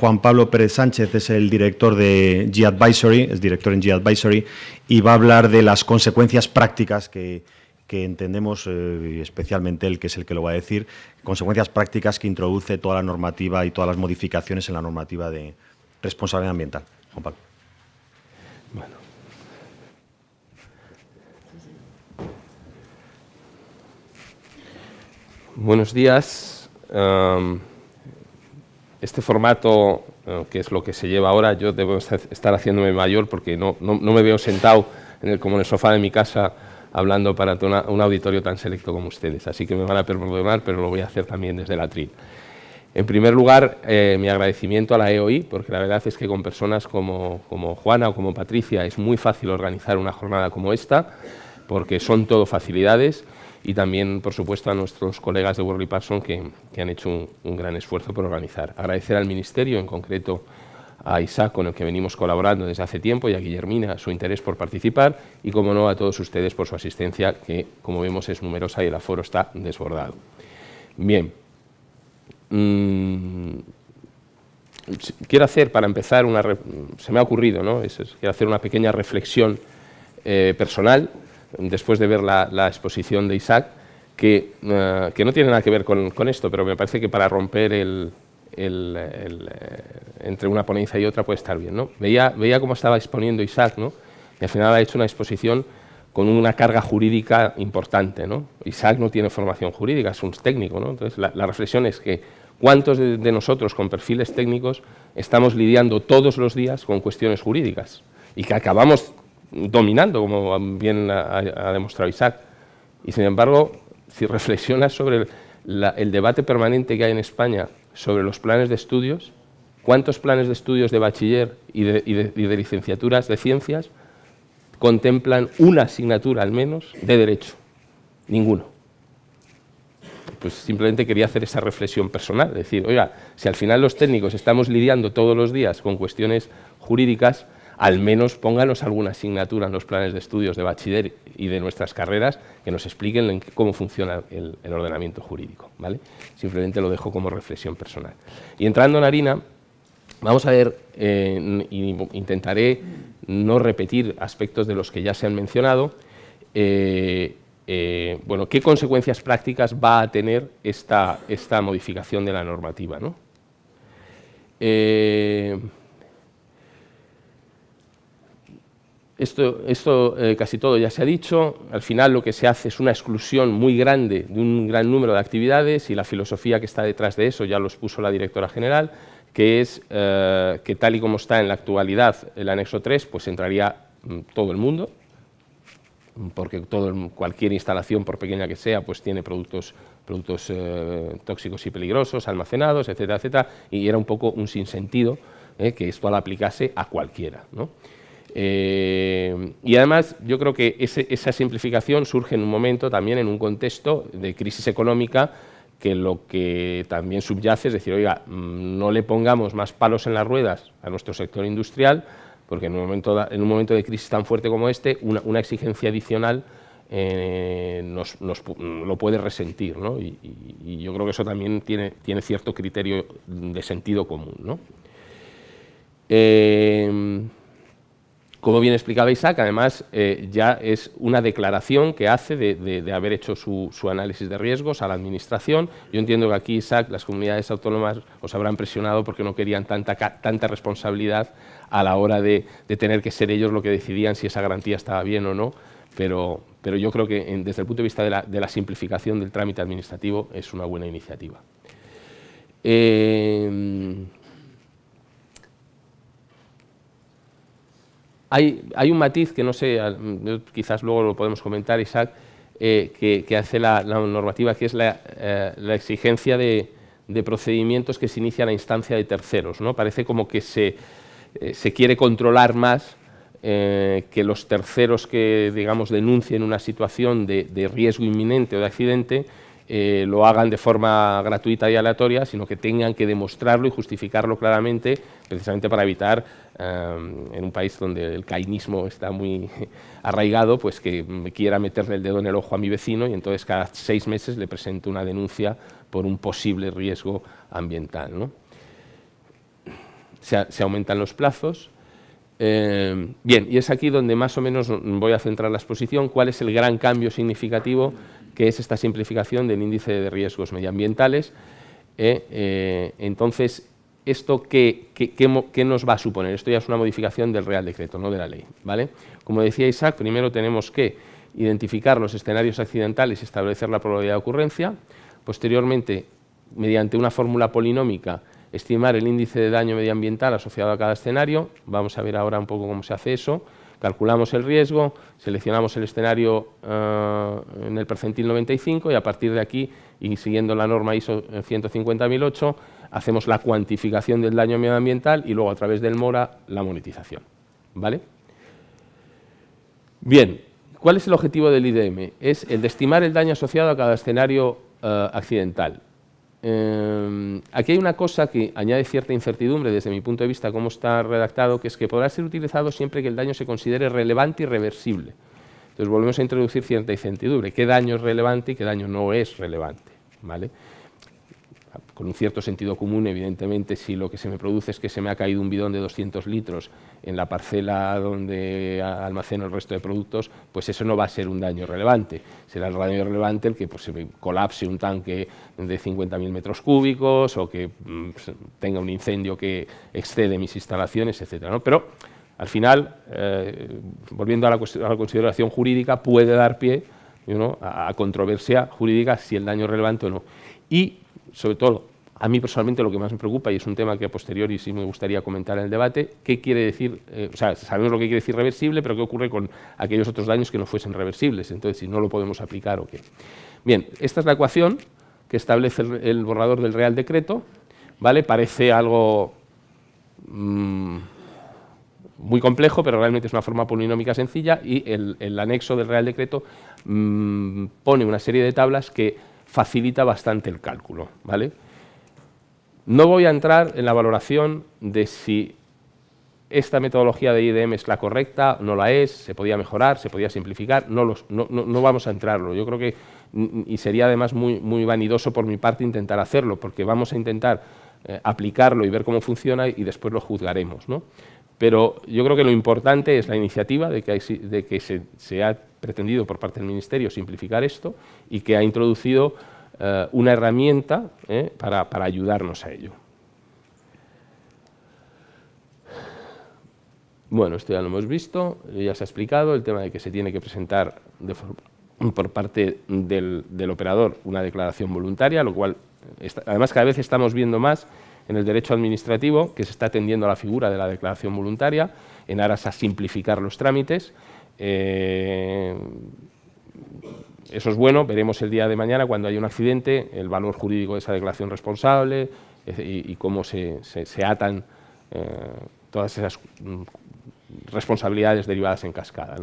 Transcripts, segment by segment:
Juan Pablo Pérez Sánchez es el director de G-Advisory, es director en G-Advisory, y va a hablar de las consecuencias prácticas que, entendemos, eh, especialmente él, que es el que lo va a decir, consecuencias prácticas que introduce toda la normativa y todas las modificaciones en la normativa de responsabilidad ambiental. Juan Pablo. Bueno. Buenos días. Este formato, eh, que es lo que se lleva ahora, yo debo estar haciéndome mayor porque no, me veo sentado en el, como en el sofá de mi casa hablando para un auditorio tan selecto como ustedes. Así que me van a perdonar, pero lo voy a hacer también desde la TRIL. En primer lugar, eh, mi agradecimiento a la EOI, porque la verdad es que con personas como, como Juana o como Patricia es muy fácil organizar una jornada como esta, porque son todo facilidades y también, por supuesto, a nuestros colegas de Worley Parson que, han hecho un, gran esfuerzo por organizar. Agradecer al Ministerio, en concreto a Isaac, con el que venimos colaborando desde hace tiempo, y a Guillermina su interés por participar, y, como no, a todos ustedes por su asistencia, que, como vemos, es numerosa y el aforo está desbordado. Bien. Mm, quiero hacer, para empezar, una se me ha ocurrido, ¿no? quiero hacer una pequeña reflexión eh, personal después de ver la, exposición de Isaac, que, eh, que, no tiene nada que ver con, esto, pero me parece que para romper el, eh, entre una ponencia y otra puede estar bien. ¿no? Veía, veía cómo estaba exponiendo Isaac, ¿no? al final ha hecho una exposición con una carga jurídica importante. ¿no? Isaac no tiene formación jurídica, es un técnico. ¿no? Entonces, la, reflexión es que cuántos de, nosotros con perfiles técnicos estamos lidiando todos los días con cuestiones jurídicas y que acabamos dominando, como bien ha, demostrado Isaac. Y sin embargo, si reflexionas sobre el, debate permanente que hay en España sobre los planes de estudios, ¿cuántos planes de estudios de bachiller y de, licenciaturas de ciencias contemplan una asignatura al menos de derecho? Ninguno. Pues simplemente quería hacer esa reflexión personal, decir, oiga, si al final los técnicos estamos lidiando todos los días con cuestiones jurídicas, al menos pónganos alguna asignatura en los planes de estudios de bachiller y de nuestras carreras que nos expliquen cómo funciona el, ordenamiento jurídico. ¿vale? Simplemente lo dejo como reflexión personal. Y entrando en harina, vamos a ver, eh, intentaré no repetir aspectos de los que ya se han mencionado, eh, eh, bueno, qué consecuencias prácticas va a tener esta, esta modificación de la normativa. ¿no? Esto, eh, casi todo ya se ha dicho. Al final lo que se hace es una exclusión muy grande de un gran número de actividades y la filosofía que está detrás de eso ya lo expuso la directora general, que es eh, que tal y como está en la actualidad el anexo 3, pues entraría mm, todo el mundo, porque todo, cualquier instalación, por pequeña que sea, pues tiene productos, productos eh, tóxicos y peligrosos almacenados, etcétera, etcétera, y era un poco un sinsentido que esto la aplicase a cualquiera. ¿no? Eh, y además yo creo que esa simplificación surge en un momento también en un contexto de crisis económica que lo que también subyace es decir, oiga, mm, no le pongamos más palos en las ruedas a nuestro sector industrial, porque en un momento, en un momento de crisis tan fuerte como este, una, exigencia adicional eh, nos, lo puede resentir, ¿no? y, yo creo que eso también tiene, tiene cierto criterio de sentido común. ¿no? Eh, como bien explicaba Isaac, además eh, ya es una declaración que hace de, haber hecho su, análisis de riesgos a la Administración. Yo entiendo que aquí, Isaac, las comunidades autónomas os habrán presionado porque no querían tanta, responsabilidad a la hora de, tener que ser ellos lo que decidían si esa garantía estaba bien o no, pero, yo creo que desde el punto de vista de la, de la, simplificación del trámite administrativo es una buena iniciativa. Eh, Hay, un matiz que no sé, quizás luego lo podemos comentar, Isaac, eh, que, hace la, normativa, que es la, eh, exigencia de, procedimientos que se inician a instancia de terceros. ¿no? Parece como que se, eh, quiere controlar más que los terceros que digamos, denuncien una situación de riesgo inminente o de accidente eh, lo hagan de forma gratuita y aleatoria, sino que tengan que demostrarlo y justificarlo claramente, precisamente para evitar, eh, en un país donde el cainismo está muy arraigado, pues que quiera meterle el dedo en el ojo a mi vecino y entonces cada seis meses le presento una denuncia por un posible riesgo ambiental. se, aumentan los plazos. Eh, bien, y es aquí donde más o menos voy a centrar la exposición, cuál es el gran cambio significativo que es esta simplificación del índice de riesgos medioambientales. Eh, eh, entonces, ¿esto qué, qué, nos va a suponer? Esto ya es una modificación del Real Decreto, no de la ley. ¿vale? Como decía Isaac, primero tenemos que identificar los escenarios accidentales y establecer la probabilidad de ocurrencia. Posteriormente, mediante una fórmula polinómica, estimar el índice de daño medioambiental asociado a cada escenario. Vamos a ver ahora un poco cómo se hace eso. Calculamos el riesgo, seleccionamos el escenario eh, en el percentil 95 y a partir de aquí, y siguiendo la norma ISO 150.008, hacemos la cuantificación del daño medioambiental y luego a través del MORA la monetización. ¿Vale? Bien, ¿cuál es el objetivo del IDM? Es el de estimar el daño asociado a cada escenario eh, accidental. Em, aquí hay una cosa que añade cierta incertidumbre desde mi punto de vista, cómo está redactado, que es que podrá ser utilizado siempre que el daño se considere relevante y reversible. Entonces volvemos a introducir cierta incertidumbre. ¿Qué daño es relevante y qué daño no es relevante? ¿Vale? Con un cierto sentido común, evidentemente, si lo que se me produce es que se me ha caído un bidón de 200 litros en la parcela donde almaceno el resto de productos, pues eso no va a ser un daño relevante. Será el daño relevante el que pues, se me colapse un tanque de 50.000 metros cúbicos o que mm, tenga un incendio que excede mis instalaciones, etc. Pero al final, eh, volviendo a la, consideración jurídica, puede dar pie a, a controversia jurídica si el daño es relevante o no. Y sobre todo, a mí personalmente lo que más me preocupa, y es un tema que a posteriori sí me gustaría comentar en el debate, qué quiere decir, eh, o sea, sabemos lo que quiere decir reversible, pero qué ocurre con aquellos otros daños que no fuesen reversibles, entonces si no lo podemos aplicar o qué. Bien, esta es la ecuación que establece el, borrador del Real Decreto, ¿vale? Parece algo mm, muy complejo, pero realmente es una forma polinómica sencilla y el, anexo del Real Decreto mm, pone una serie de tablas que facilita bastante el cálculo. ¿vale? No voy a entrar en la valoración de si esta metodología de IDM es la correcta, no la es, se podía mejorar, se podía simplificar, no, los, no, vamos a entrarlo. Yo creo que, y sería además muy, muy vanidoso por mi parte intentar hacerlo, porque vamos a intentar eh, aplicarlo y ver cómo funciona y después lo juzgaremos. ¿no? Pero yo creo que lo importante es la iniciativa de que, se ha pretendido por parte del Ministerio simplificar esto y que ha introducido eh, una herramienta eh, para, ayudarnos a ello. Bueno, esto ya lo hemos visto, ya se ha explicado el tema de que se tiene que presentar por parte del, operador una declaración voluntaria, lo cual, además cada vez estamos viendo más en el derecho administrativo que se está atendiendo a la figura de la declaración voluntaria en aras a simplificar los trámites eh, eso es bueno, veremos el día de mañana cuando haya un accidente, el valor jurídico de esa declaración responsable y, cómo se, atan eh, todas esas mm, responsabilidades derivadas en cascada.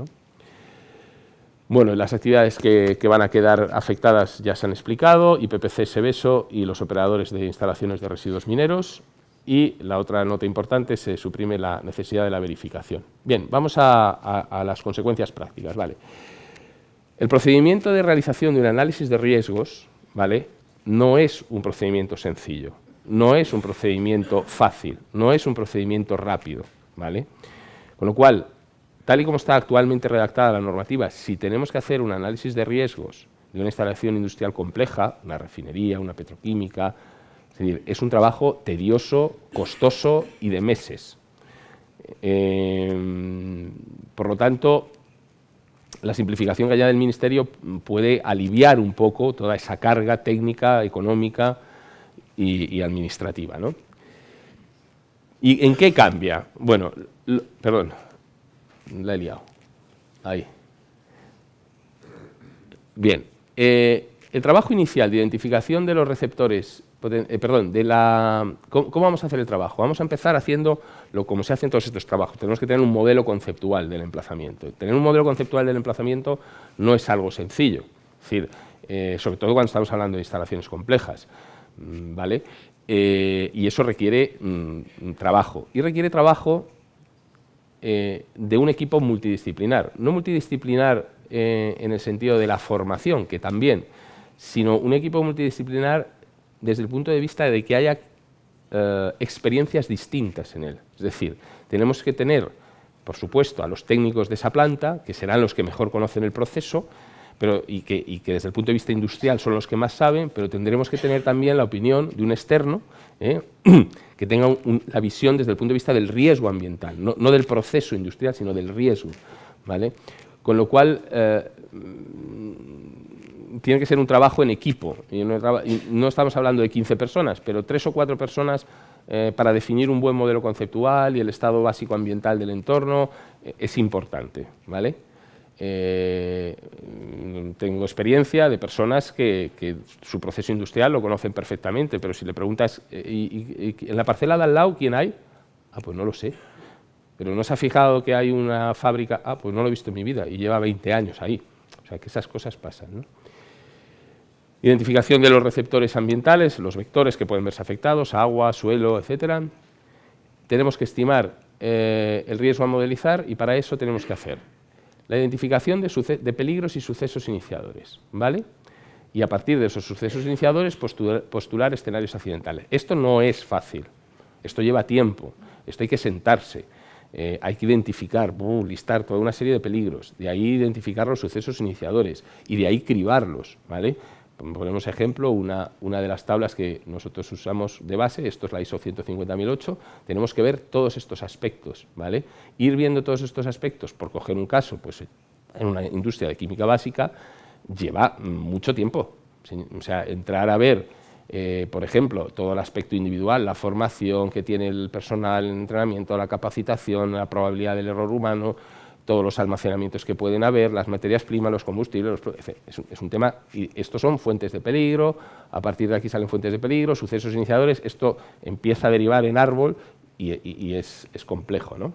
Bueno, las actividades que, que, van a quedar afectadas ya se han explicado, IPPC, Seveso y los operadores de instalaciones de residuos mineros, y la otra nota importante, se suprime la necesidad de la verificación. Bien, vamos a, las consecuencias prácticas. Vale. El procedimiento de realización de un análisis de riesgos ¿vale? no es un procedimiento sencillo, no es un procedimiento fácil, no es un procedimiento rápido. ¿vale? Con lo cual, tal y como está actualmente redactada la normativa, si tenemos que hacer un análisis de riesgos de una instalación industrial compleja, una refinería, una petroquímica, es un trabajo tedioso, costoso y de meses. Eh, por lo tanto, la simplificación que haya del Ministerio puede aliviar un poco toda esa carga técnica, económica y, administrativa. ¿no? ¿Y en qué cambia? Bueno, perdón, la he liado. Ahí. Bien, eh, el trabajo inicial de identificación de los receptores eh, perdón, de la, ¿cómo, vamos a hacer el trabajo? Vamos a empezar haciendo lo como se hacen todos estos trabajos. Tenemos que tener un modelo conceptual del emplazamiento. Tener un modelo conceptual del emplazamiento no es algo sencillo, es decir, eh, sobre todo cuando estamos hablando de instalaciones complejas, mm, ¿vale? Eh, y eso requiere mm, trabajo. Y requiere trabajo de un equipo multidisciplinar. No multidisciplinar en el sentido de la formación, que también, sino un equipo multidisciplinar desde el punto de vista de que haya eh, experiencias distintas en él. Es decir, tenemos que tener, por supuesto, a los técnicos de esa planta, que serán los que mejor conocen el proceso, pero, y, que, desde el punto de vista industrial son los que más saben, pero tendremos que tener también la opinión de un externo ¿eh? que tenga la visión desde el punto de vista del riesgo ambiental, no, del proceso industrial, sino del riesgo. ¿vale? Con lo cual, eh, tiene que ser un trabajo en equipo. Y no, estamos hablando de 15 personas, pero tres o cuatro personas eh, para definir un buen modelo conceptual y el estado básico ambiental del entorno es importante. ¿vale? Eh, tengo experiencia de personas que, su proceso industrial lo conocen perfectamente, pero si le preguntas, eh, ¿y, en la parcela de al lado quién hay? Ah, pues no lo sé. Pero no se ha fijado que hay una fábrica, ah, pues no lo he visto en mi vida, y lleva 20 años ahí. O sea, que esas cosas pasan. Identificación de los receptores ambientales, los vectores que pueden verse afectados, agua, suelo, etc. Tenemos que estimar eh, el riesgo a modelizar y para eso tenemos que hacer la identificación de, peligros y sucesos iniciadores, ¿vale? Y a partir de esos sucesos iniciadores postular, escenarios accidentales. Esto no es fácil, esto lleva tiempo, esto hay que sentarse, eh, hay que identificar, listar toda una serie de peligros, de ahí identificar los sucesos iniciadores y de ahí cribarlos, ¿vale? Ponemos ejemplo, una, una, de las tablas que nosotros usamos de base, esto es la ISO 150.008, tenemos que ver todos estos aspectos, ¿vale? Ir viendo todos estos aspectos, por coger un caso, pues en una industria de química básica, lleva mucho tiempo. O sea, entrar a ver, eh, por ejemplo, todo el aspecto individual, la formación que tiene el personal, el entrenamiento, la capacitación, la probabilidad del error humano, todos los almacenamientos que pueden haber, las materias primas, los combustibles, es, un, tema, estos son fuentes de peligro, a partir de aquí salen fuentes de peligro, sucesos iniciadores, esto empieza a derivar en árbol y, es, complejo. ¿no?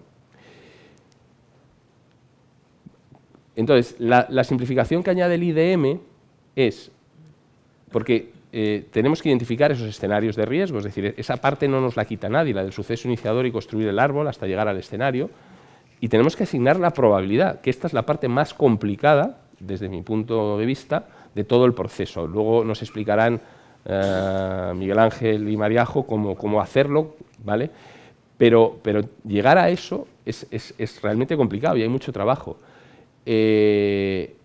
Entonces, la, simplificación que añade el IDM es, porque eh, tenemos que identificar esos escenarios de riesgo, es decir, esa parte no nos la quita nadie, la del suceso iniciador y construir el árbol hasta llegar al escenario, y tenemos que asignar la probabilidad, que esta es la parte más complicada, desde mi punto de vista, de todo el proceso. Luego nos explicarán eh, Miguel Ángel y Mariajo cómo, cómo hacerlo, ¿vale? Pero, pero, llegar a eso es, realmente complicado y hay mucho trabajo. Eh,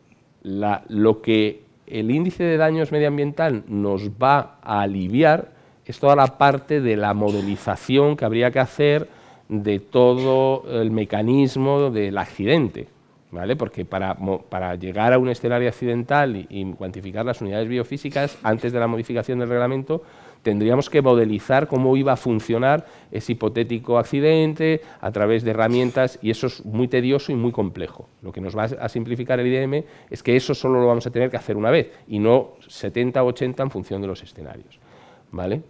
lo que el índice de daños medioambiental nos va a aliviar es toda la parte de la modelización que habría que hacer de todo el mecanismo del accidente, ¿vale? Porque para, para llegar a un escenario accidental y, cuantificar las unidades biofísicas antes de la modificación del reglamento, tendríamos que modelizar cómo iba a funcionar ese hipotético accidente a través de herramientas y eso es muy tedioso y muy complejo. Lo que nos va a simplificar el IDM es que eso solo lo vamos a tener que hacer una vez y no 70 o 80 en función de los escenarios. ¿Vale?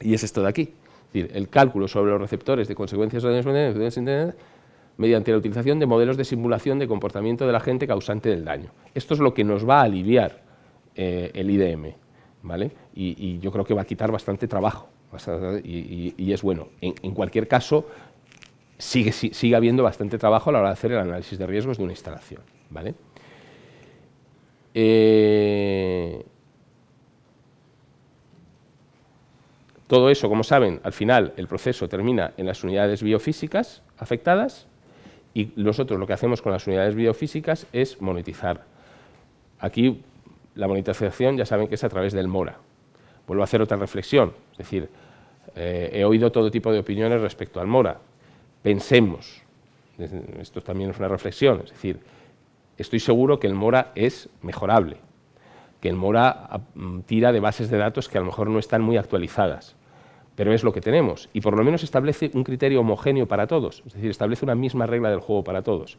Y es esto de aquí. Decir, el cálculo sobre los receptores de consecuencias de mediante la utilización de modelos de simulación de comportamiento del agente causante del daño. Esto es lo que nos va a aliviar eh, el IDM, ¿vale? Y, yo creo que va a quitar bastante trabajo, y, es bueno. En, cualquier caso, sigue, sigue habiendo bastante trabajo a la hora de hacer el análisis de riesgos de una instalación, ¿vale? Eh, Todo eso, como saben, al final el proceso termina en las unidades biofísicas afectadas y nosotros lo que hacemos con las unidades biofísicas es monetizar. Aquí la monetización ya saben que es a través del MORA. Vuelvo a hacer otra reflexión, es decir, eh, he oído todo tipo de opiniones respecto al MORA. Pensemos, esto también es una reflexión, es decir, estoy seguro que el MORA es mejorable, que el MORA mm, tira de bases de datos que a lo mejor no están muy actualizadas pero es lo que tenemos y por lo menos establece un criterio homogéneo para todos, es decir, establece una misma regla del juego para todos.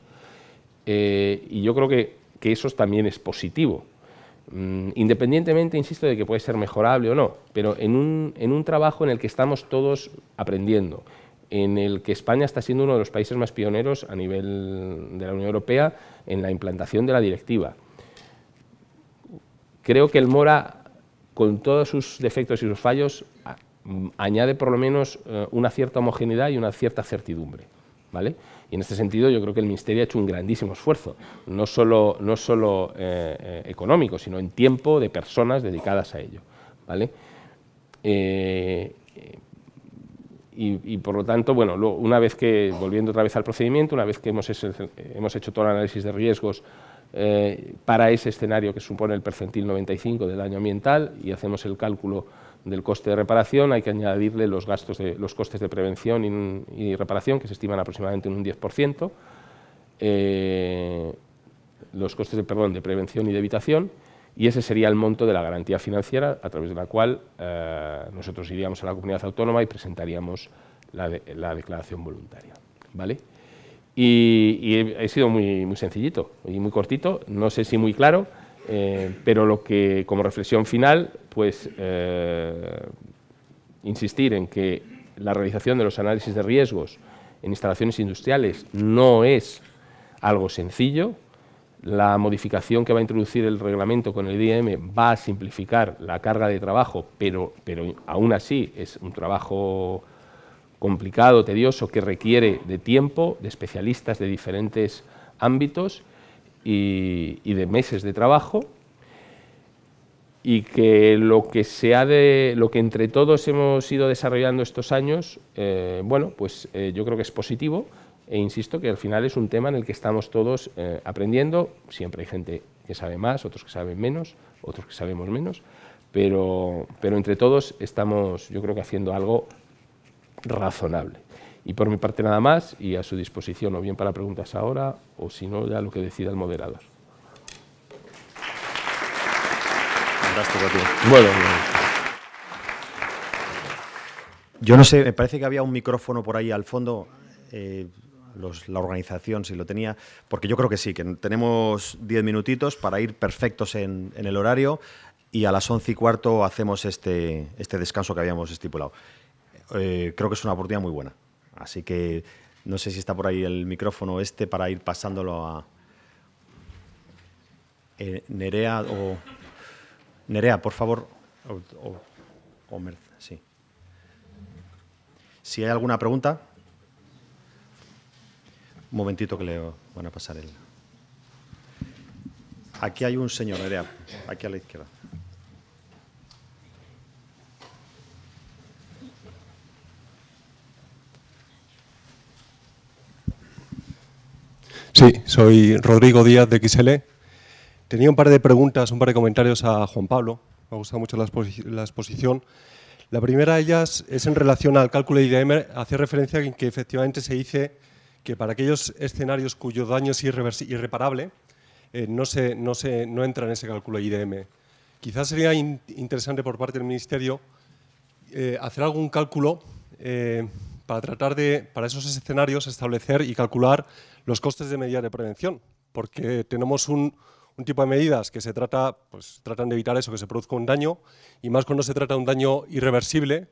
Eh, y yo creo que, eso también es positivo, independientemente, insisto, de que puede ser mejorable o no, pero en un, en un trabajo en el que estamos todos aprendiendo, en el que España está siendo uno de los países más pioneros a nivel de la Unión Europea en la implantación de la directiva. Creo que el Mora, con todos sus defectos y sus fallos, Mm, añade por lo menos eh, una cierta homogeneidad y una cierta certidumbre. ¿vale? Y en este sentido yo creo que el Ministerio ha hecho un grandísimo esfuerzo, no solo, no solo eh, eh, económico, sino en tiempo de personas dedicadas a ello. ¿vale? y, por lo tanto, bueno, una vez que, volviendo otra vez al procedimiento, una vez que hemos, hemos hecho todo el análisis de riesgos eh, para ese escenario que supone el percentil 95 del daño ambiental y hacemos el cálculo del coste de reparación, hay que añadirle los, gastos de, los costes de prevención y, reparación, que se estiman aproximadamente en un 10%, eh, los costes de, perdón, de prevención y de evitación, y ese sería el monto de la garantía financiera a través de la cual eh, nosotros iríamos a la comunidad autónoma y presentaríamos la, declaración voluntaria. ¿vale? Y, he, sido muy sencillito y muy cortito, no sé si muy claro, eh, pero lo que como reflexión final, pues eh, insistir en que la realización de los análisis de riesgos en instalaciones industriales no es algo sencillo, la modificación que va a introducir el reglamento con el IDM va a simplificar la carga de trabajo, pero, pero aún así es un trabajo complicado, tedioso, que requiere de tiempo, de especialistas de diferentes ámbitos y, de meses de trabajo y que lo que se ha de, lo que entre todos hemos ido desarrollando estos años, eh, bueno, pues eh, yo creo que es positivo, e insisto que al final es un tema en el que estamos todos eh, aprendiendo, siempre hay gente que sabe más, otros que saben menos, otros que sabemos menos, pero, pero entre todos estamos yo creo que haciendo algo razonable. Y por mi parte nada más y a su disposición o bien para preguntas ahora o si no ya lo que decida el moderador. Bueno, Yo no sé, me parece que había un micrófono por ahí al fondo. Eh, la organización, si lo tenía, porque yo creo que sí, que tenemos diez minutitos para ir perfectos en, el horario y a las once y cuarto hacemos este, este descanso que habíamos estipulado. Eh, creo que es una oportunidad muy buena. Así que no sé si está por ahí el micrófono este para ir pasándolo a eh, Nerea o Nerea, por favor, o, sí. Si hay alguna pregunta. Un momentito que le van a pasar el. Aquí hay un señor, Nerea, aquí a la izquierda. Sí, soy Rodrigo Díaz de XL. Tenía un par de preguntas, un par de comentarios a Juan Pablo. Me ha gustado mucho la, exposición. La primera de ellas es en relación al cálculo de IDM. Hace referencia en que efectivamente se dice que para aquellos escenarios cuyo daño es irreparable, eh, no, se, no, se, no, entra en ese cálculo de IDM. Quizás sería interesante por parte del Ministerio eh, hacer algún cálculo eh, para tratar de, para esos escenarios, establecer y calcular los costes de medidas de prevención, porque tenemos un, tipo de medidas que se trata, pues, tratan de evitar eso, que se produzca un daño, y más cuando se trata de un daño irreversible,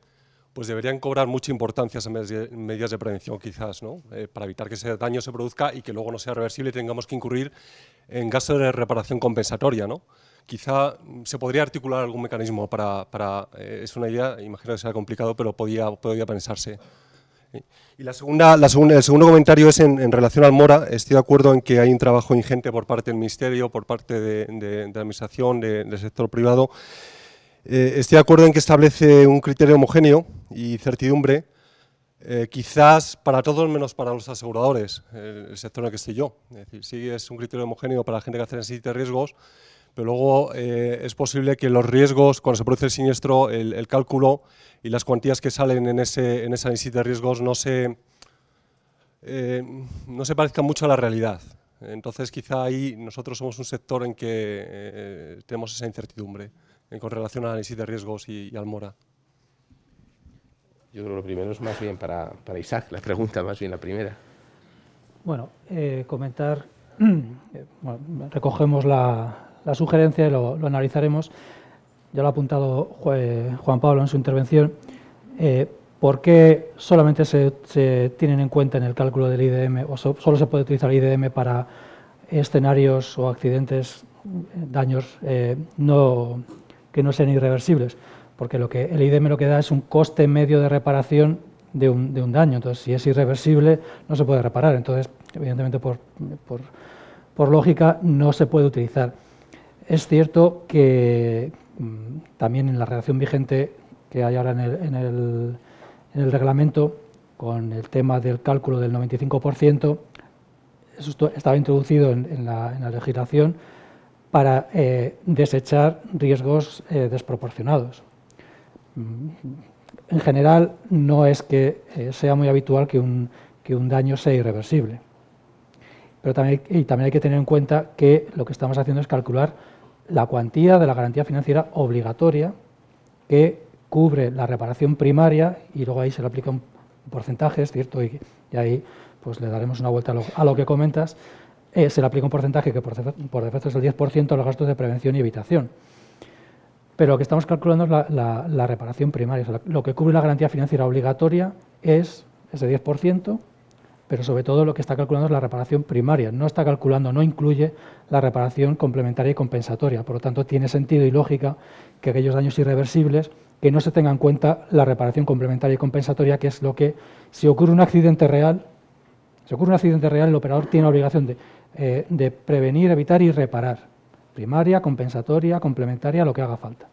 pues deberían cobrar mucha importancia esas medidas de prevención quizás, ¿no? Eh, para evitar que ese daño se produzca y que luego no sea reversible y tengamos que incurrir en gastos de reparación compensatoria. ¿no? Quizá se podría articular algún mecanismo para... para eh, es una idea, imagino que será complicado, pero podía, podría pensarse. Y la segunda, la segunda, el segundo comentario es en, relación al Mora. Estoy de acuerdo en que hay un trabajo ingente por parte del Ministerio, por parte de, de, la Administración, del sector privado, eh, estoy de acuerdo en que establece un criterio homogéneo y certidumbre, eh, quizás para todos menos para los aseguradores, el sector en el que estoy yo. Es decir, sí es un criterio homogéneo para la gente que hace análisis de riesgos, pero luego eh, es posible que los riesgos, cuando se produce el siniestro, el, cálculo y las cuantías que salen en ese, en ese análisis de riesgos no se, no se parezcan mucho a la realidad. Entonces, quizá ahí nosotros somos un sector en que tenemos esa incertidumbre con relación al análisis de riesgos y, al Mora? Yo creo que lo primero es más bien para, para Isaac, la pregunta más bien la primera. Bueno, eh, comentar, eh, recogemos la, la, sugerencia y lo, analizaremos. Ya lo ha apuntado Juan Pablo en su intervención. Eh, ¿Por qué solamente se, tienen en cuenta en el cálculo del IDM o solo se puede utilizar el IDM para escenarios o accidentes, daños no que no sean irreversibles, porque lo que el IDM lo que da es un coste medio de reparación de un, daño. Entonces, si es irreversible, no se puede reparar. Entonces, evidentemente, por lógica, no se puede utilizar. Es cierto que mm, también en la redacción vigente que hay ahora en el, en el, en el reglamento con el tema del cálculo del 95%, eso estaba introducido en, la, legislación para eh, desechar riesgos eh, desproporcionados. Mm, en general, no es que eh, sea muy habitual que un, daño sea irreversible. Pero y también hay que tener en cuenta que lo que estamos haciendo es calcular la cuantía de la garantía financiera obligatoria que cubre la reparación primaria y luego ahí se le aplica un porcentaje, es cierto, y, ahí pues le daremos una vuelta a lo, que comentas, eh, se le aplica un porcentaje que por, defecto es el 10% a los gastos de prevención y evitación. Pero lo que estamos calculando es la, reparación primaria. lo que cubre la garantía financiera obligatoria es ese 10%, pero sobre todo lo que está calculando es la reparación primaria. No está calculando, no incluye la reparación complementaria y compensatoria. Por lo tanto, tiene sentido y lógica que aquellos daños irreversibles que no se tenga en cuenta la reparación complementaria y compensatoria, que es lo que, si ocurre un accidente real, si ocurre un accidente real, el operador tiene la obligación de, eh, de prevenir, evitar y reparar. Primaria, compensatoria, complementaria, lo que haga falta.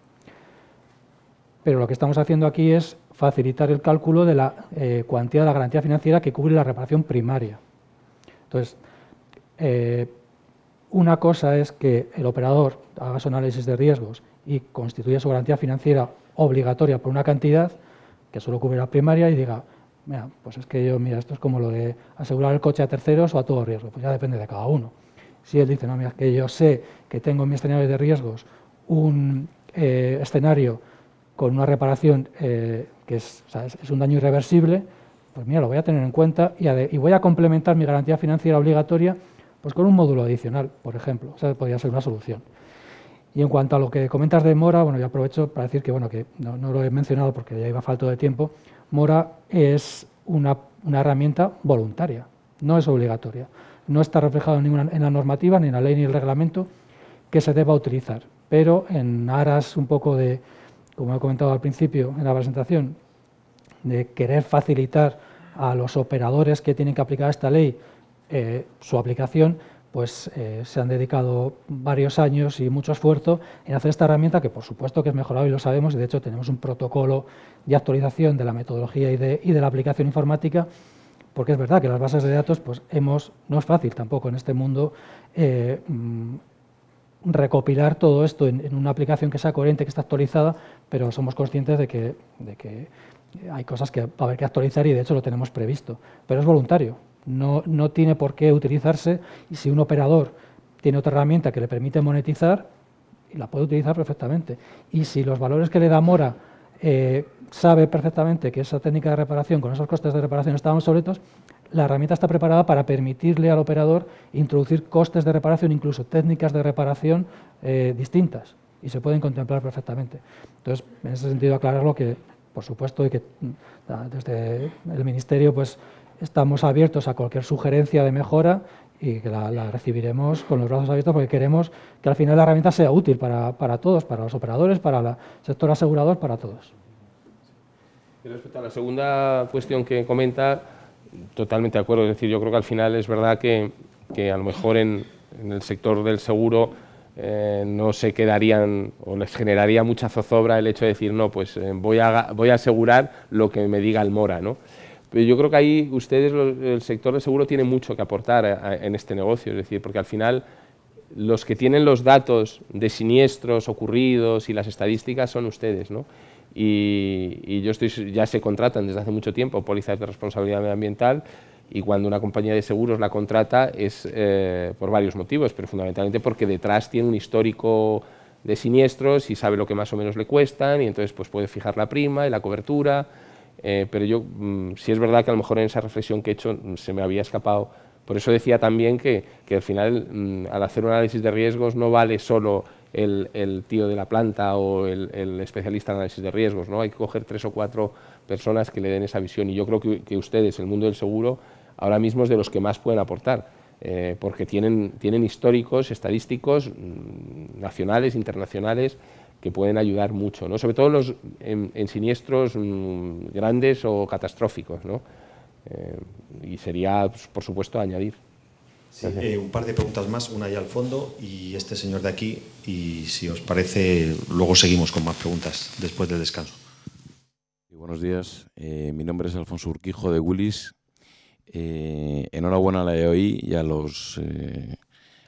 Pero lo que estamos haciendo aquí es facilitar el cálculo de la eh, cuantía de la garantía financiera que cubre la reparación primaria. Entonces, eh, una cosa es que el operador haga su análisis de riesgos y constituya su garantía financiera obligatoria por una cantidad que solo cubre la primaria y diga, mira, pues es que yo, mira, esto es como lo de asegurar el coche a terceros o a todo riesgo, pues ya depende de cada uno. Si él dice, no, mira, que yo sé que tengo en mi escenario de riesgos un eh, escenario con una reparación eh, que es, un daño irreversible, pues mira, lo voy a tener en cuenta y, voy a complementar mi garantía financiera obligatoria pues con un módulo adicional, por ejemplo. O sea, podría ser una solución. Y en cuanto a lo que comentas de Mora, bueno, yo aprovecho para decir que, bueno, que no, lo he mencionado porque ya iba falto de tiempo, Mora es una, herramienta voluntaria, no es obligatoria. No está reflejado en, ninguna, en la normativa, ni en la ley, ni en el reglamento que se deba utilizar. Pero en aras un poco de, como he comentado al principio en la presentación, de querer facilitar a los operadores que tienen que aplicar esta ley eh, su aplicación, pues eh, se han dedicado varios años y mucho esfuerzo en hacer esta herramienta que por supuesto que es mejorable y lo sabemos y de hecho tenemos un protocolo de actualización de la metodología y de, la aplicación informática porque es verdad que las bases de datos pues no es fácil tampoco en este mundo eh, mm, recopilar todo esto en, una aplicación que sea coherente, que esté actualizada, pero somos conscientes de que, hay cosas que va a haber que actualizar y de hecho lo tenemos previsto, pero es voluntario, no, no tiene por qué utilizarse y si un operador tiene otra herramienta que le permite monetizar, la puede utilizar perfectamente. Y si los valores que le da Mora eh, sabe perfectamente que esa técnica de reparación, con esos costes de reparación estaban obsoletos, la herramienta está preparada para permitirle al operador introducir costes de reparación, incluso técnicas de reparación eh, distintas, y se pueden contemplar perfectamente. Entonces, en ese sentido, aclararlo que, por supuesto, y que mm, desde el Ministerio pues, estamos abiertos a cualquier sugerencia de mejora y que la, recibiremos con los brazos abiertos porque queremos que al final la herramienta sea útil para, todos, para los operadores, para el sector asegurador, para todos. Respecto a la segunda cuestión que comenta, totalmente de acuerdo. Es decir, yo creo que al final es verdad que, que a lo mejor en, el sector del seguro eh, no se quedarían o les generaría mucha zozobra el hecho de decir, no, pues eh, voy, a, voy a asegurar lo que me diga el Mora, ¿no? Pero yo creo que ahí ustedes, el sector del seguro, tiene mucho que aportar en este negocio, es decir, porque al final los que tienen los datos de siniestros ocurridos y las estadísticas son ustedes, ¿no? Y, yo estoy, ya se contratan desde hace mucho tiempo pólizas de responsabilidad medioambiental y cuando una compañía de seguros la contrata es eh, por varios motivos, pero fundamentalmente porque detrás tiene un histórico de siniestros y sabe lo que más o menos le cuestan y entonces pues puede fijar la prima y la cobertura, eh, pero yo mm, sí es verdad que a lo mejor en esa reflexión que he hecho mm, se me había escapado. Por eso decía también que, que al final mm, al hacer un análisis de riesgos no vale solo el, tío de la planta o el, especialista en análisis de riesgos, ¿no? Hay que coger tres o cuatro personas que le den esa visión y yo creo que, ustedes, el mundo del seguro, ahora mismo es de los que más pueden aportar, eh, porque tienen, tienen históricos, estadísticos mm, nacionales, internacionales, que pueden ayudar mucho, ¿no? sobre todo los, en, siniestros mm, grandes o catastróficos. ¿no? Eh, y sería, pues, por supuesto, añadir. Eh, un par de preguntas más, una ya al fondo y este señor de aquí. Y si os parece, luego seguimos con más preguntas después del descanso. Buenos días, eh, mi nombre es Alfonso Urquijo de Willis. Eh, enhorabuena a la EOI y a, los, eh,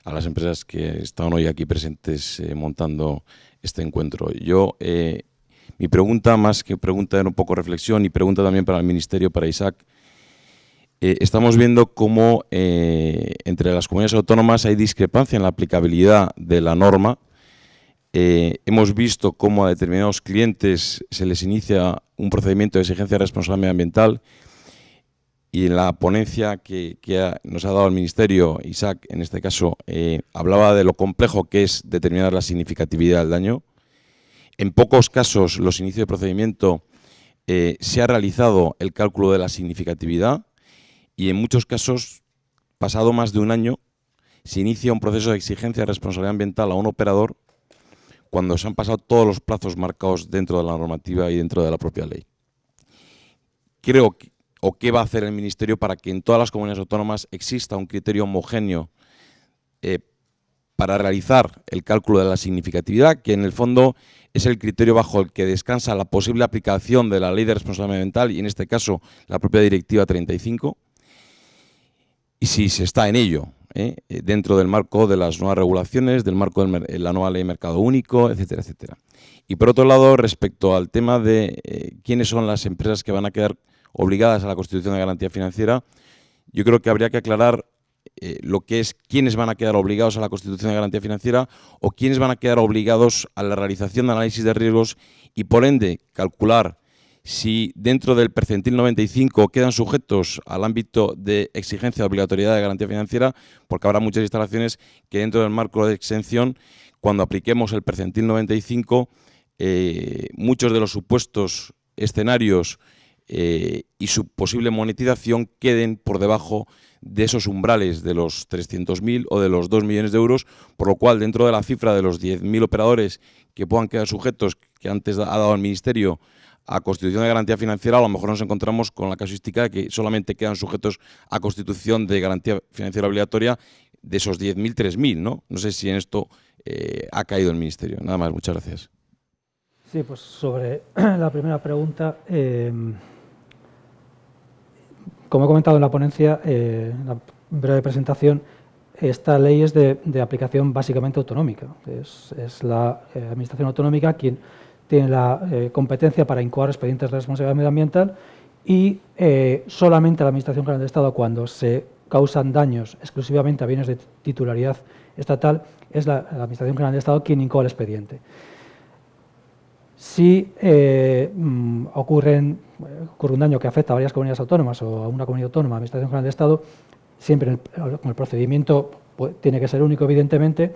a las empresas que están hoy aquí presentes montando este encuentro. Yo, mi pregunta, más que pregunta, era un poco reflexión y pregunta también para el Ministerio, para Isaac. Estamos viendo cómo entre las comunidades autónomas hay discrepancia en la aplicabilidad de la norma eh, hemos visto cómo a determinados clientes se les inicia un procedimiento de exigencia de responsabilidad ambiental y en la ponencia que, nos ha dado el Ministerio, Isaac, en este caso, eh, hablaba de lo complejo que es determinar la significatividad del daño. En pocos casos, los inicios de procedimiento eh, se ha realizado el cálculo de la significatividad y en muchos casos, pasado más de un año, se inicia un proceso de exigencia de responsabilidad ambiental a un operador cuando se han pasado todos los plazos marcados dentro de la normativa y dentro de la propia ley. Creo o qué va a hacer el Ministerio para que en todas las comunidades autónomas exista un criterio homogéneo eh, para realizar el cálculo de la significatividad, que en el fondo es el criterio bajo el que descansa la posible aplicación de la Ley de Responsabilidad Ambiental y en este caso la propia Directiva 35, y si se está en ello. ¿eh? Eh, dentro del marco de las nuevas regulaciones, del marco de la nueva ley de mercado único, etcétera, etcétera. Y por otro lado, respecto al tema de eh, quiénes son las empresas que van a quedar obligadas a la constitución de garantía financiera, yo creo que habría que aclarar lo que es quiénes van a quedar obligados a la constitución de garantía financiera o quiénes van a quedar obligados a la realización de análisis de riesgos y por ende calcular si dentro del percentil 95 quedan sujetos al ámbito de exigencia de obligatoriedad de garantía financiera, porque habrá muchas instalaciones que dentro del marco de exención, cuando apliquemos el percentil 95, eh, muchos de los supuestos escenarios eh, y su posible monetización queden por debajo de esos umbrales de los 300.000 o de los 2 millones de euros, por lo cual dentro de la cifra de los 10.000 operadores que puedan quedar sujetos, que antes ha dado el Ministerio, a constitución de garantía financiera, a lo mejor nos encontramos con la casuística de que solamente quedan sujetos a constitución de garantía financiera obligatoria de esos 10.000, 3.000, ¿no? No sé si en esto eh, ha caído el Ministerio. Nada más, muchas gracias. Sí, pues sobre la primera pregunta, eh, como he comentado en la ponencia, eh, en la breve presentación, esta ley es de, aplicación básicamente autonómica. Es, es la Administración autonómica quien tiene la eh, competencia para incoar expedientes de responsabilidad medioambiental y eh, solamente la Administración General del Estado, cuando se causan daños exclusivamente a bienes de titularidad estatal, es la, Administración General del Estado quien incoa el expediente. Si eh, mm, ocurre un daño que afecta a varias comunidades autónomas o a una comunidad autónoma, la Administración General del Estado, siempre con el procedimiento pues, tiene que ser único, evidentemente,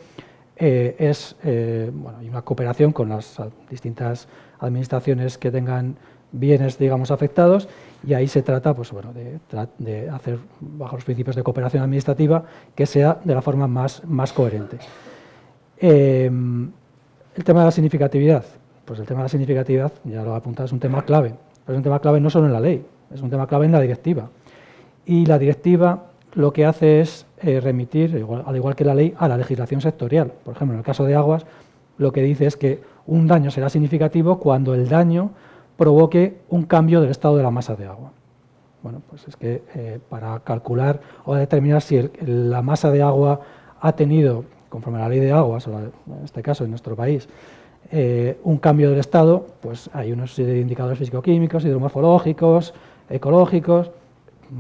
eh, es eh, bueno, una cooperación con las distintas administraciones que tengan bienes, digamos, afectados y ahí se trata pues, bueno, de, hacer, bajo los principios de cooperación administrativa, que sea de la forma más, más coherente. Em, el tema de la significatividad, pues el tema de la significatividad, ya lo he apuntado, es un tema clave, pero es un tema clave no solo en la ley, es un tema clave en la directiva. Y la directiva lo que hace es eh, remitir, al igual que la ley, a la legislación sectorial. Por ejemplo, en el caso de aguas, lo que dice es que un daño será significativo cuando el daño provoque un cambio del estado de la masa de agua. Bueno, pues es que eh, para calcular o determinar si la masa de agua ha tenido, conforme a la ley de aguas, o en este caso en nuestro país, eh, un cambio del estado, pues hay unos indicadores físico-químicos, hidromorfológicos, ecológicos,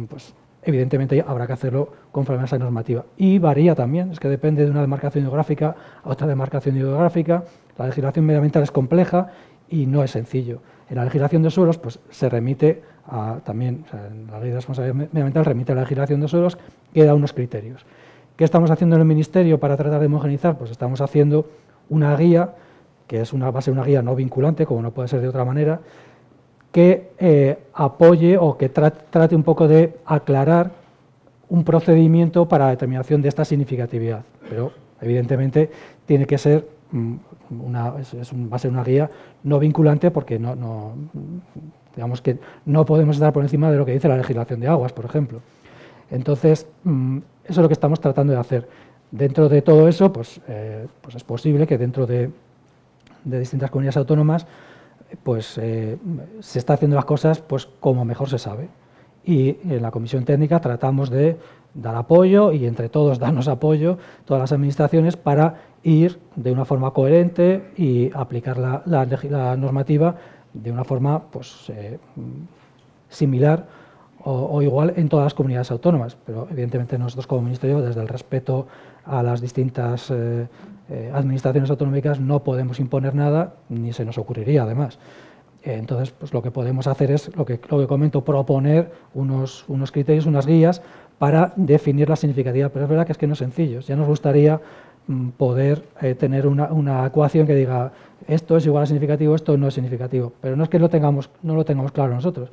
pues evidentemente habrá que hacerlo conforme a esa normativa. Y varía también, es que depende de una demarcación hidrográfica a otra demarcación hidrográfica. La legislación medioambiental es compleja y no es sencillo. En la legislación de suelos pues, se remite a, también, en la ley de responsabilidad medioambiental remite a la legislación de suelos que da unos criterios. ¿Qué estamos haciendo en el Ministerio para tratar de homogenizar? Pues estamos haciendo una guía, que es una, va a ser una guía no vinculante, como no puede ser de otra manera, que eh, apoye o que trate, un poco de aclarar un procedimiento para la determinación de esta significatividad. Pero, evidentemente, tiene que ser mm, una, va a ser una guía no vinculante porque no, digamos que no podemos estar por encima de lo que dice la legislación de aguas, por ejemplo. Entonces, mm, eso es lo que estamos tratando de hacer. Dentro de todo eso, pues, eh, pues es posible que dentro de, de distintas comunidades autónomas pues eh, se está haciendo las cosas pues como mejor se sabe. Y en la comisión técnica tratamos de dar apoyo y entre todos darnos apoyo, todas las administraciones, para ir de una forma coherente y aplicar la, normativa de una forma pues, eh, similar o, igual en todas las comunidades autónomas. Pero evidentemente nosotros como Ministerio, desde el respeto a las distintas eh, eh, administraciones autonómicas, no podemos imponer nada, ni se nos ocurriría además. entonces, pues lo que podemos hacer es, lo que, lo que comento, proponer unos, unos criterios, unas guías para definir la significativa. Pero es verdad que es que no es sencillo. Ya nos gustaría mm, poder eh, tener una, una, ecuación que diga esto es igual a significativo, esto no es significativo. Pero no es que lo tengamos, no lo tengamos claro nosotros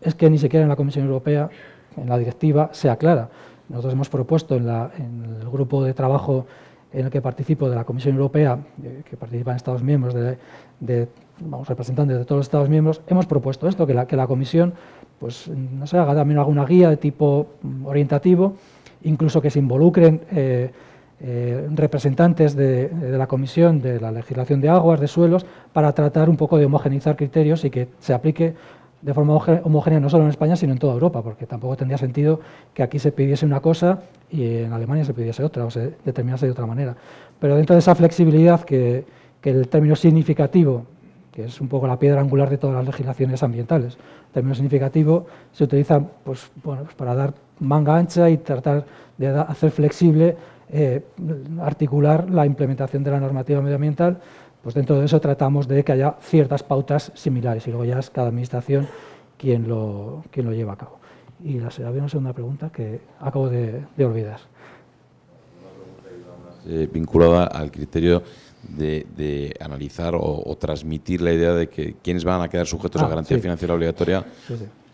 es que ni siquiera en la Comisión Europea, en la directiva, sea clara. Nosotros hemos propuesto en, el grupo de trabajo en el que participo de la Comisión Europea, eh, que participan Estados miembros, de, vamos, representantes de todos los Estados miembros, hemos propuesto esto, que la, que la Comisión pues, no sé, haga también alguna guía de tipo mm, orientativo, incluso que se involucren eh, eh, representantes de, de, la Comisión de la legislación de aguas, de suelos, para tratar un poco de homogeneizar criterios y que se aplique de forma homogénea no solo en España, sino en toda Europa, porque tampoco tendría sentido que aquí se pidiese una cosa y en Alemania se pidiese otra o se determinase de otra manera. Pero dentro de esa flexibilidad que, el término significativo, que es un poco la piedra angular de todas las legislaciones ambientales, el término significativo se utiliza pues, bueno, pues para dar manga ancha y tratar de hacer flexible, eh, articular la implementación de la normativa medioambiental pues dentro de eso tratamos de que haya ciertas pautas similares y luego ya es cada administración quien lo, quien lo lleva a cabo. Y la, había una segunda pregunta que acabo de, olvidar. Eh, vinculada al criterio de, analizar o, transmitir la idea de que quienes van a quedar sujetos a ah, garantía financiera obligatoria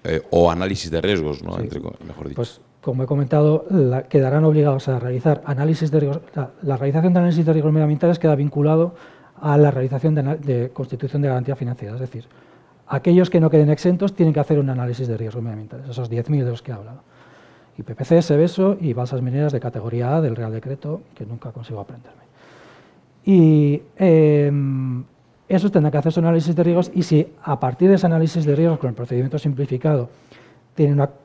eh, o análisis de riesgos, ¿no? mejor dicho. Pues como he comentado, quedarán obligados a realizar análisis de riesgos. La, la, realización de análisis de riesgos medioambientales queda vinculado a la realización de, constitución de garantía financiera. Es decir, aquellos que no queden exentos tienen que hacer un análisis de riesgos medioambientales, esos 10.000 de los que he hablado. Y PPC, SEBESO y balsas mineras de categoría A del Real Decreto, que nunca consigo aprenderme. Y em, esos tendrán que hacer su análisis de riesgos y si a partir de ese análisis de riesgos con el procedimiento simplificado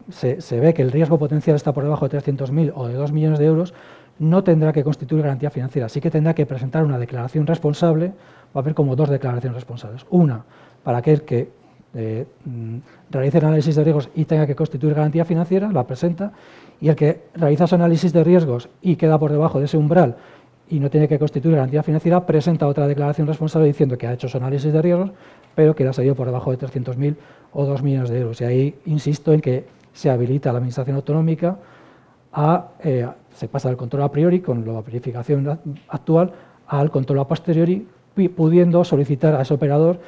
se, se, ve que el riesgo potencial está por debajo de 300.000 o de 2 millones de euros, no tendrá que constituir garantía financiera, sí que tendrá que presentar una declaración responsable, va a haber como dos declaraciones responsables. Una, para aquel que eh, mm, realice el análisis de riesgos y tenga que constituir garantía financiera, la presenta, y el que realiza su análisis de riesgos y queda por debajo de ese umbral y no tiene que constituir garantía financiera, presenta otra declaración responsable diciendo que ha hecho su análisis de riesgos, pero que le ha salido por debajo de 300.000 o 2 millones de euros. Y ahí insisto en que se habilita a la Administración Autonómica a eh, se pasa del control a priori con la verificación actual al control a posteriori, pudiendo solicitar a ese operador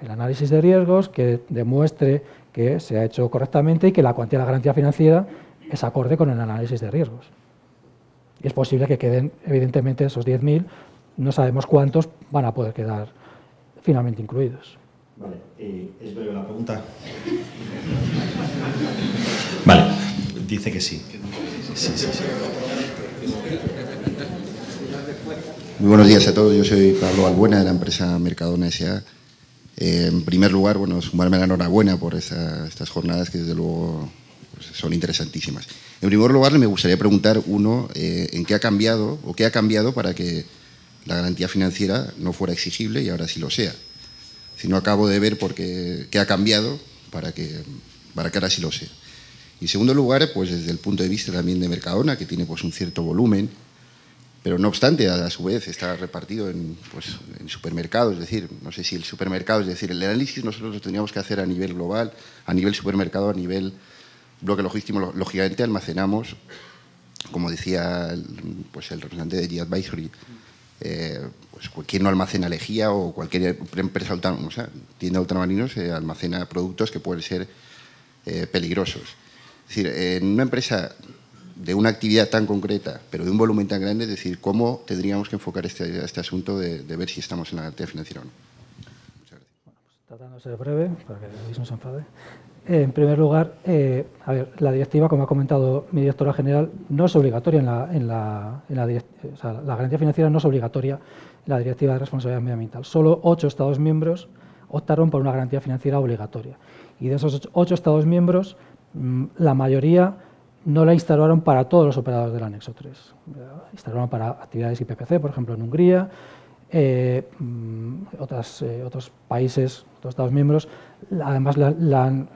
el análisis de riesgos que demuestre que se ha hecho correctamente y que la cuantía de la garantía financiera es acorde con el análisis de riesgos. Y es posible que queden, evidentemente, esos 10.000, no sabemos cuántos van a poder quedar finalmente incluidos. Vale, eh, es breve la pregunta. Vale, dice que sí. Muy buenos días a todos. Yo soy Pablo Albuena de la empresa Mercadona S.A. En primer lugar, bueno, sumarme la enhorabuena por estas jornadas que desde luego pues, son interesantísimas. En primer lugar, me gustaría preguntar, uno, eh, ¿en qué ha cambiado o qué ha cambiado para que la garantía financiera no fuera exigible y ahora sí lo sea? Si no acabo de ver por qué, qué ha cambiado para que, para que ahora sí lo sea. Y en segundo lugar, pues desde el punto de vista también de Mercadona, que tiene pues un cierto volumen, pero no obstante, a, su vez está repartido en, pues, en supermercados, es decir, no sé si el supermercado, es decir, el análisis nosotros lo teníamos que hacer a nivel global, a nivel supermercado, a nivel bloque logístico, lógicamente almacenamos, como decía pues el representante de G-Advisory, eh, pues cualquier no almacena lejía o cualquier empresa autónoma, o sea, tienda automarinos se almacena productos que pueden ser eh, peligrosos. Es decir, en una empresa de una actividad tan concreta, pero de un volumen tan grande, es decir, cómo tendríamos que enfocar este, este asunto de, ver si estamos en la garantía financiera o no. Muchas gracias. Bueno, pues, tratando de ser breve, para que no se enfade. Eh, en primer lugar, eh, a ver, la directiva, como ha comentado mi directora general, no es obligatoria en la, en la, en la, o sea, la garantía financiera no es obligatoria en la directiva de responsabilidad medioambiental. Solo ocho Estados miembros optaron por una garantía financiera obligatoria. Y de esos ocho Estados miembros, la mayoría no la instalaron para todos los operadores del anexo 3. instalaron para actividades IPPC, por ejemplo, en Hungría, eh, mm, eh, otros países, otros Estados miembros, además han,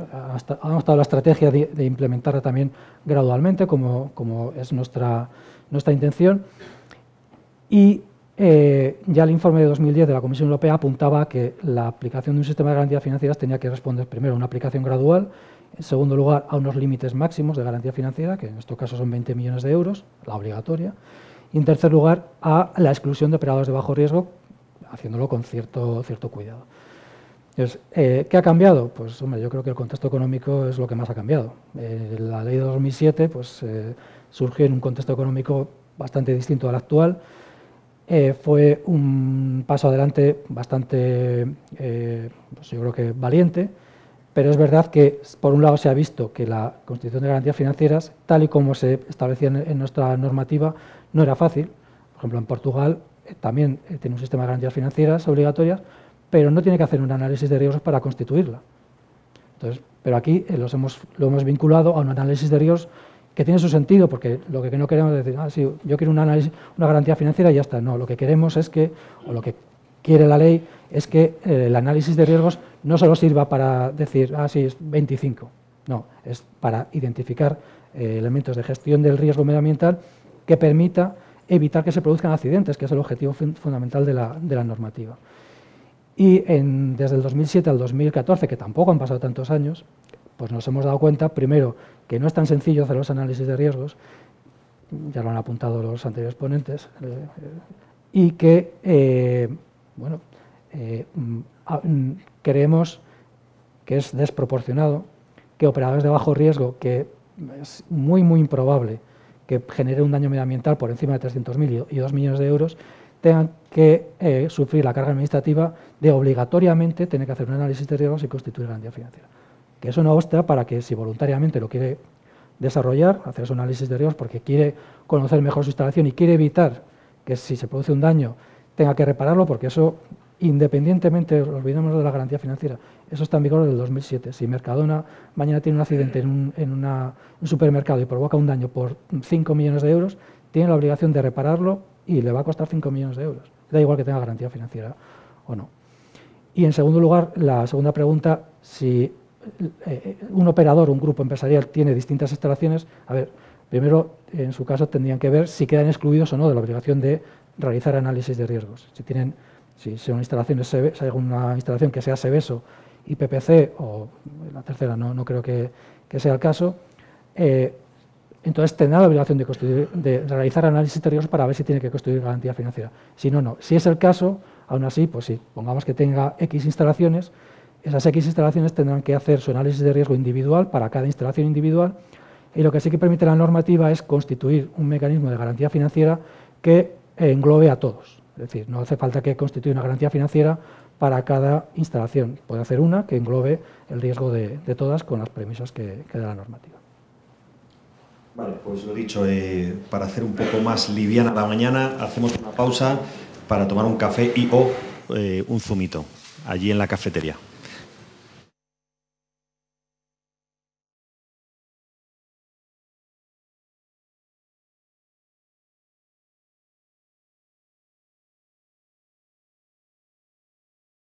adoptado la estrategia de, implementarla también gradualmente, como, como, es nuestra, nuestra intención. Y eh, ya el informe de 2010 de la Comisión Europea apuntaba que la aplicación de un sistema de garantías financieras tenía que responder primero a una aplicación gradual, en segundo lugar a unos límites máximos de garantía financiera, que en este caso son 20 millones de euros, la obligatoria, y en tercer lugar a la exclusión de operadores de bajo riesgo, haciéndolo con cierto, cierto cuidado. Entonces, eh, ¿Qué ha cambiado? Pues hombre, yo creo que el contexto económico es lo que más ha cambiado. Eh, la ley de 2007 pues, eh, surgió en un contexto económico bastante distinto al actual. fue un paso adelante bastante, pues yo creo que valiente, pero es verdad que, por un lado, se ha visto que la constitución de garantías financieras, tal y como se establecía en nuestra normativa, no era fácil. Por ejemplo, en Portugal eh, también eh, tiene un sistema de garantías financieras obligatorias, pero no tiene que hacer un análisis de riesgos para constituirla. Entonces, pero aquí eh, los hemos, lo hemos vinculado a un análisis de riesgos que tiene su sentido, porque lo que no queremos es decir, ah, sí, yo quiero un análisis, una garantía financiera y ya está. No, lo que queremos es que, o lo que quiere la ley, es que el análisis de riesgos no solo sirva para decir, ah, sí, es 25. No, es para identificar elementos de gestión del riesgo medioambiental que permita evitar que se produzcan accidentes, que es el objetivo fundamental de la, normativa. Y desde el 2007 al 2014, que tampoco han pasado tantos años, pues nos hemos dado cuenta, primero, que no es tan sencillo hacer los análisis de riesgos, ya lo han apuntado los anteriores ponentes, eh, eh, y que, eh, bueno, mm, mm, creemos que es desproporcionado que operadores de bajo riesgo, que es muy, muy improbable que genere un daño medioambiental por encima de 300.000 y 2 millones de euros, tengan que eh, sufrir la carga administrativa de obligatoriamente tener que hacer un análisis de riesgos y constituir garantía financiera. Que eso no obsta para que si voluntariamente lo quiere desarrollar, hacer su análisis de riesgos porque quiere conocer mejor su instalación y quiere evitar que si se produce un daño tenga que repararlo, porque eso, independientemente, olvidemos de la garantía financiera, eso está en vigor desde el 2007. Si Mercadona mañana tiene un accidente en un, supermercado y provoca un daño por 5 millones de euros, tiene la obligación de repararlo y le va a costar 5 millones de euros. Da igual que tenga garantía financiera o no. Y en segundo lugar, la segunda pregunta, si eh, un operador, un grupo empresarial tiene distintas instalaciones, a ver, primero, en su caso, tendrían que ver si quedan excluidos o no de la obligación de realizar análisis de riesgos. Si tienen, si hay alguna instalación que sea SEBESO IPPC, o la tercera no, creo que, sea el caso, eh, entonces tendrá la obligación de, realizar análisis riesgos para ver si tiene que construir garantía financiera. Si no, no. Si es el caso, aún así, pues sí, pongamos que tenga X instalaciones, esas X instalaciones tendrán que hacer su análisis de riesgo individual para cada instalación individual y lo que sí que permite la normativa es constituir un mecanismo de garantía financiera que englobe a todos. Es decir, no hace falta que constituya una garantía financiera para cada instalación. Puede hacer una que englobe el riesgo de, todas con las premisas que, da la normativa. Vale, pues lo dicho, eh, para hacer un poco más liviana la mañana, hacemos una pausa para tomar un café y o eh, un zumito allí en la cafetería.